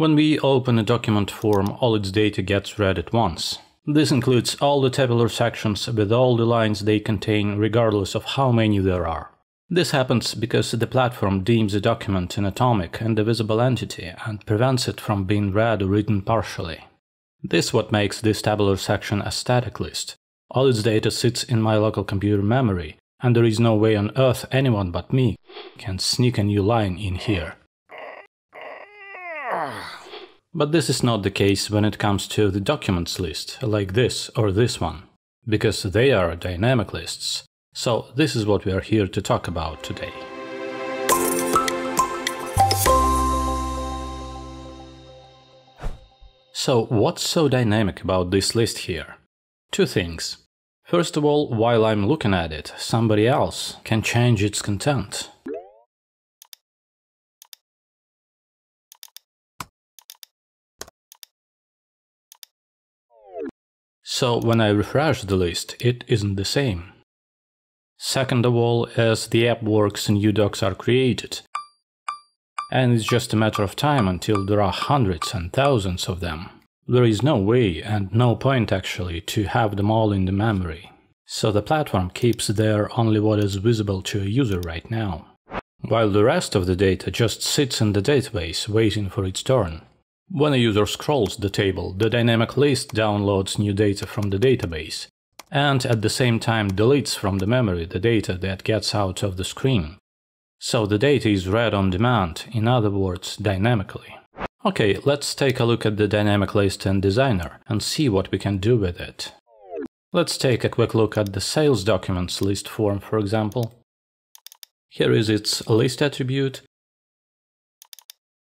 When we open a document form, all its data gets read at once. This includes all the tabular sections with all the lines they contain regardless of how many there are. This happens because the platform deems a document an atomic and divisible entity and prevents it from being read or written partially. This what makes this tabular section a static list. All its data sits in my local computer memory, and there is no way on earth anyone but me can sneak a new line in here. But this is not the case when it comes to the documents list, like this or this one, because they are dynamic lists. So this is what we are here to talk about today. So what's so dynamic about this list here? Two things. First of all, while I'm looking at it, somebody else can change its content. So when I refresh the list, it isn't the same. Second of all, as the app works, new docs are created. And it's just a matter of time until there are hundreds and thousands of them. There is no way and no point actually to have them all in the memory. So the platform keeps there only what is visible to a user right now. While the rest of the data just sits in the database waiting for its turn. When a user scrolls the table, the dynamic list downloads new data from the database, and at the same time deletes from the memory the data that gets out of the screen. So the data is read on demand, in other words, dynamically. Okay, let's take a look at the dynamic list in Designer and see what we can do with it. Let's take a quick look at the sales documents list form, for example. Here is its list attribute,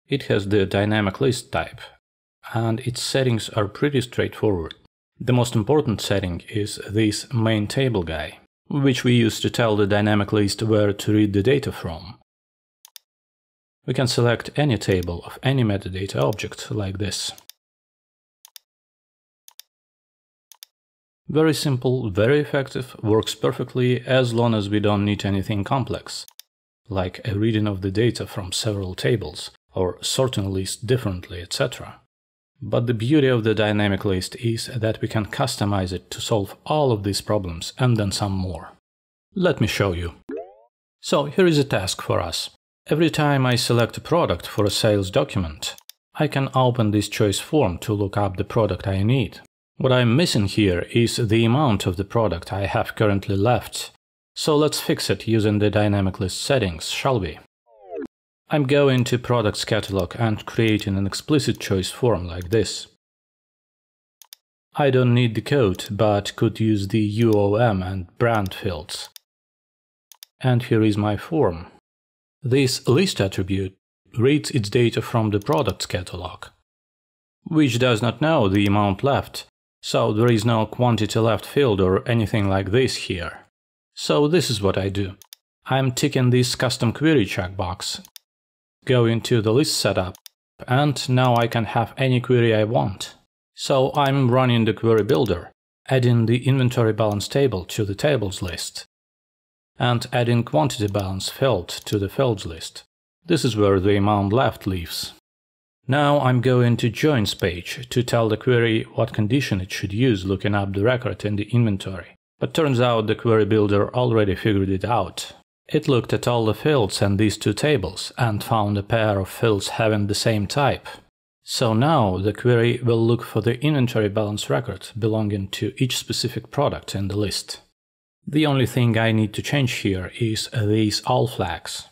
it has the dynamic list type, and its settings are pretty straightforward. The most important setting is this main table guy, which we use to tell the dynamic list where to read the data from. We can select any table of any metadata object like this. Very simple, very effective, works perfectly as long as we don't need anything complex, like a reading of the data from several tables, or sorting list differently, etc. But the beauty of the dynamic list is that we can customize it to solve all of these problems and then some more. Let me show you. So here is a task for us. Every time I select a product for a sales document, I can open this choice form to look up the product I need. What I'm missing here is the amount of the product I have currently left. So let's fix it using the dynamic list settings, shall we? I'm going to products catalog and creating an explicit choice form like this. I don't need the code, but could use the UOM and brand fields. And here is my form. This list attribute reads its data from the products catalog, which does not know the amount left, so there is no quantity left field or anything like this here. So this is what I do. I'm ticking this custom query checkbox go into the list setup, and now I can have any query I want. So I'm running the query builder, adding the inventory balance table to the tables list, and adding quantity balance field to the fields list. This is where the amount left lives. Now I'm going to joins page to tell the query what condition it should use looking up the record in the inventory. But turns out the query builder already figured it out. It looked at all the fields and these two tables and found a pair of fields having the same type. So now the query will look for the inventory balance record belonging to each specific product in the list. The only thing I need to change here is these all flags.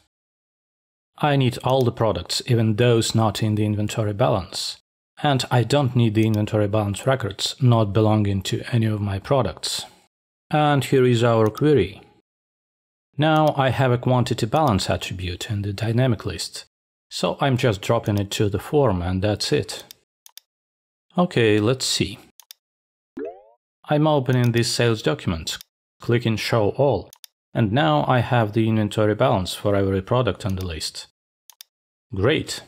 I need all the products, even those not in the inventory balance. And I don't need the inventory balance records not belonging to any of my products. And here is our query. Now I have a quantity balance attribute in the dynamic list, so I'm just dropping it to the form and that's it. Okay, let's see. I'm opening this sales document, clicking Show All, and now I have the inventory balance for every product on the list. Great,